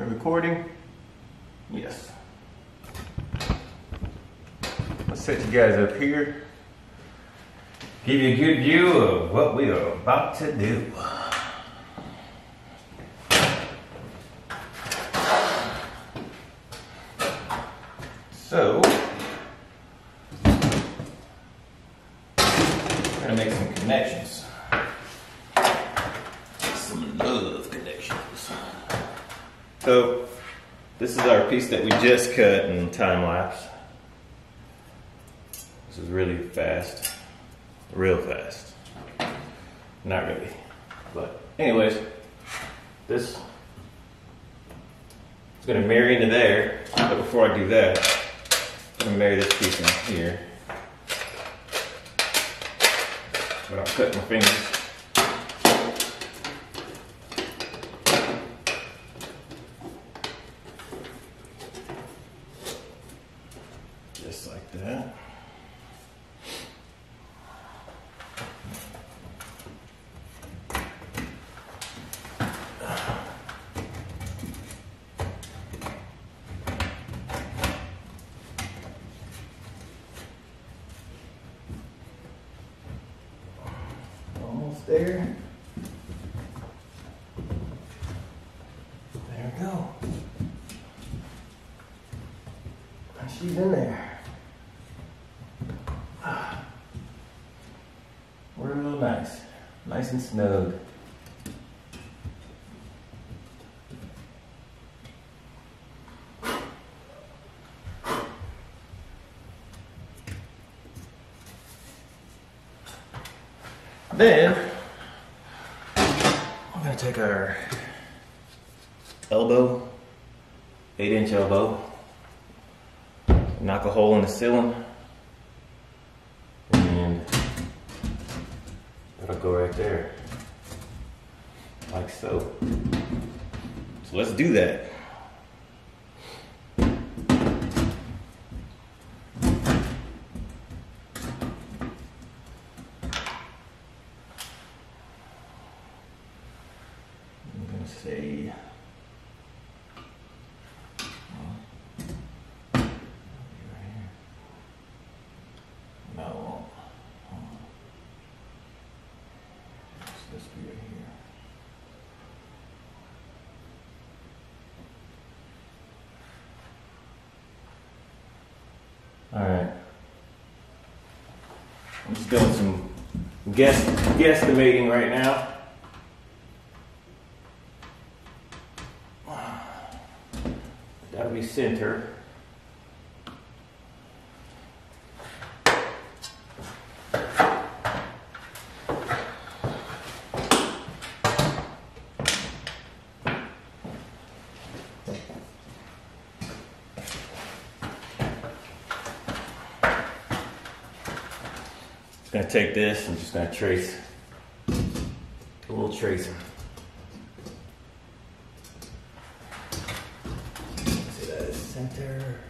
Are recording? Yes. Let's set you guys up here. Give you a good view of what we are about to do. So, we're gonna make some connections. Some love connections. So, this is our piece that we just cut in time lapse. This is really fast, real fast. Not really, but anyways, this is gonna marry into there. But before I do that, I'm gonna marry this piece in here. But I'll cut my fingers. Just like that. Almost there. There we go. She's in there. Ah. Real nice. And snug. Then I'm gonna take our elbow, eight inch elbow, knock a hole in the ceiling, it'll go right there, like so. So let's do that. I'm gonna say. No. Hold on. It's this be right here. All right. I'm just doing some guess guesstimating right now. That'll be center. Just gonna take this I'm just gonna trace a little is center.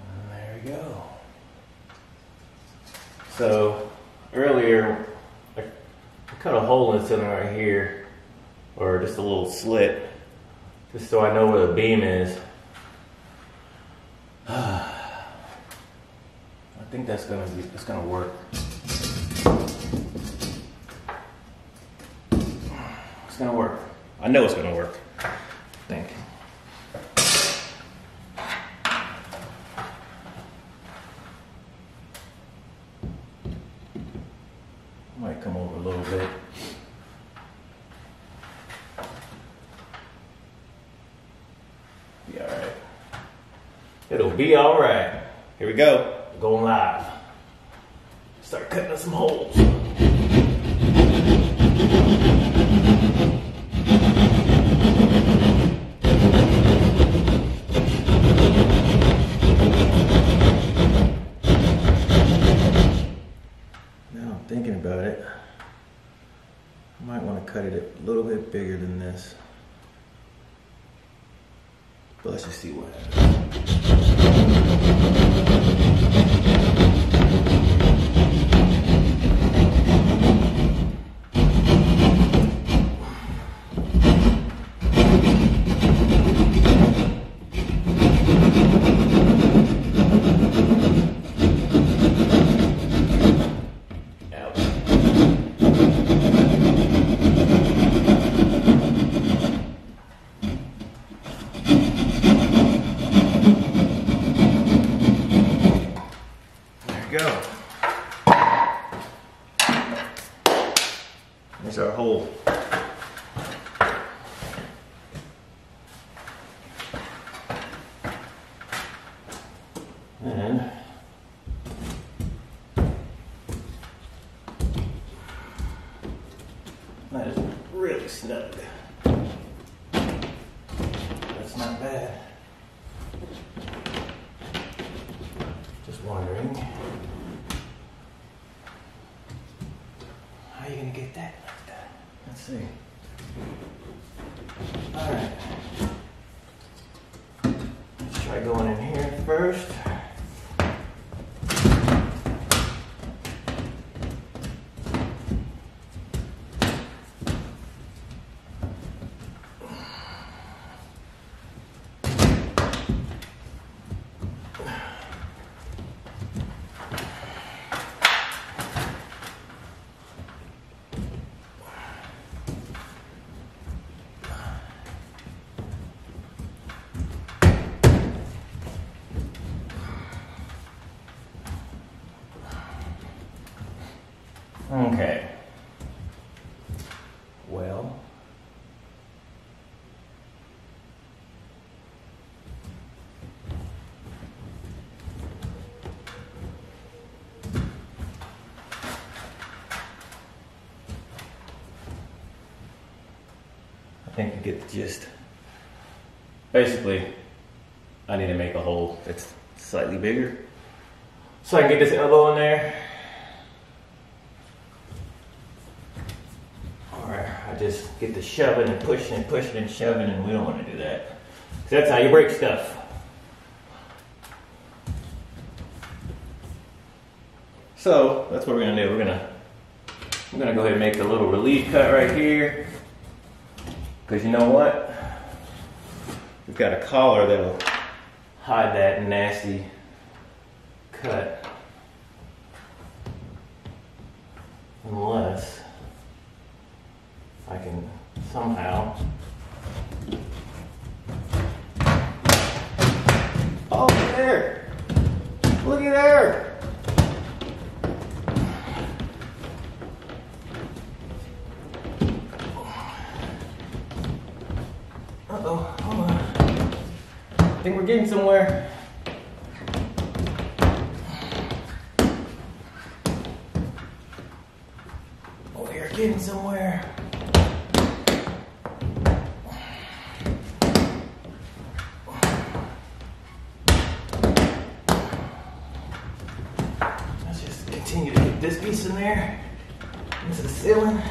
And there we go. So earlier, I cut a hole in center right here, or just a little slit, just so I know where the beam is. I think that's gonna be, that's gonna work. It's gonna work. I know it's gonna work. I think. Might come over a little bit. Be alright. It'll be alright. Here we go. Going live. Start cutting some holes. Now I'm thinking about it. I might want to cut it a little bit bigger than this. But let's just see what happens. There's our hole. Okay. Well. I think you get the gist. Basically, I need to make a hole that's slightly bigger so I can get this elbow in there. just get the shoving and pushing and pushing and shoving, and we don't want to do that. That's how you break stuff. So that's what we're gonna do. We're gonna I'm gonna go ahead and make a little relief cut right here. Cause you know what? We've got a collar that'll hide that nasty cut. Unless somehow. Oh, there! Look at there! Uh oh, hold on. I think we're getting somewhere. Oh We're getting somewhere. In there into the ceiling.